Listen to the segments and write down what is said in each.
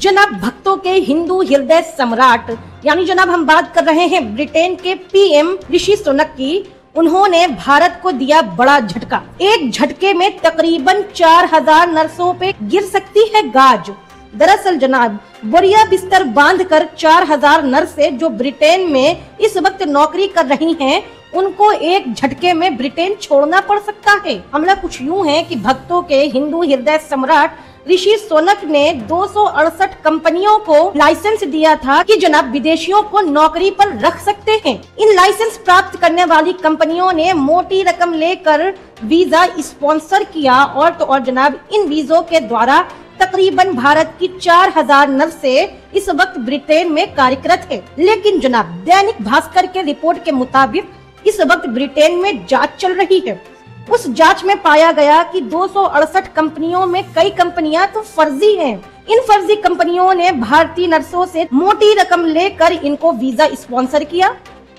जनाब भक्तों के हिंदू हृदय सम्राट, यानी जनाब हम बात कर रहे हैं ब्रिटेन के पीएम ऋषि सुनक की, उन्होंने भारत को दिया बड़ा झटका। एक झटके में तकरीबन 4000 नर्सों पे गिर सकती है गाज। दरअसल जनाब बोरिया बिस्तर बांधकर 4000 नर्सें जो ब्रिटेन में इस वक्त नौकरी कर रही हैं, उनको एक झटके में ब्रिटेन छोड़ना पड़ सकता है। हमला कुछ यूँ है कि भक्तों के हिंदू हृदय सम्राट ऋषि सोनक ने दो सौ अड़सठ कंपनियों को लाइसेंस दिया था कि जनाब विदेशियों को नौकरी पर रख सकते हैं। इन लाइसेंस प्राप्त करने वाली कंपनियों ने मोटी रकम लेकर वीज़ा स्पॉन्सर किया और तो और जनाब, इन वीजों के द्वारा तकरीबन भारत की 4000 हज़ार नर्सें इस वक्त ब्रिटेन में कार्यरत है। लेकिन जनाब, दैनिक भास्कर के रिपोर्ट के मुताबिक इस वक्त ब्रिटेन में जाँच चल रही है। उस जाँच में पाया गया कि दो सौ अड़सठ कंपनियों में कई कंपनियाँ तो फर्जी हैं। इन फर्जी कंपनियों ने भारतीय नर्सों से मोटी रकम लेकर इनको वीज़ा स्पॉन्सर किया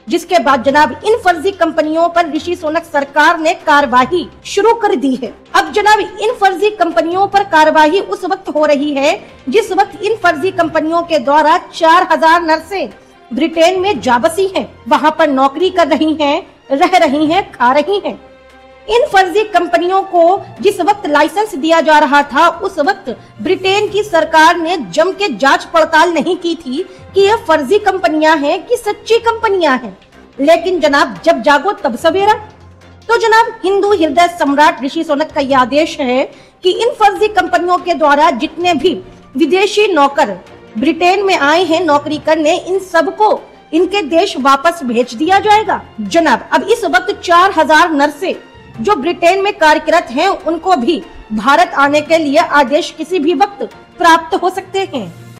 जिसके बाद जनाब इन फर्जी कंपनियों पर ऋषि सोनक सरकार ने कार्यवाही शुरू कर दी है अब जनाब इन फर्जी कंपनियों पर कार्यवाही उस वक्त हो रही है जिस वक्त इन फर्जी कंपनियों के द्वारा चार हज़ार नर्सें ब्रिटेन में जाबसी हैं, वहाँ पर नौकरी कर रही हैं, रह रही हैं, खा रही हैं। इन फर्जी कंपनियों को जिस वक्त लाइसेंस दिया जा रहा था, उस वक्त ब्रिटेन की सरकार ने जम के जाँच पड़ताल नहीं की थी कि यह फर्जी कंपनियाँ हैं कि सच्ची कंपनियाँ हैं। लेकिन जनाब, जब जागो तब सवेरा। तो जनाब, हिंदू हृदय सम्राट ऋषि सोनक का यह आदेश है कि इन फर्जी कंपनियों के द्वारा जितने भी विदेशी नौकर ब्रिटेन में आए हैं, नौकरी करने, इन सबको इनके देश वापस भेज दिया जाएगा। जनाब, अब इस वक्त चार हज़ार नर्से जो ब्रिटेन में कार्यरत हैं, उनको भी भारत आने के लिए आदेश किसी भी वक्त प्राप्त हो सकते हैं।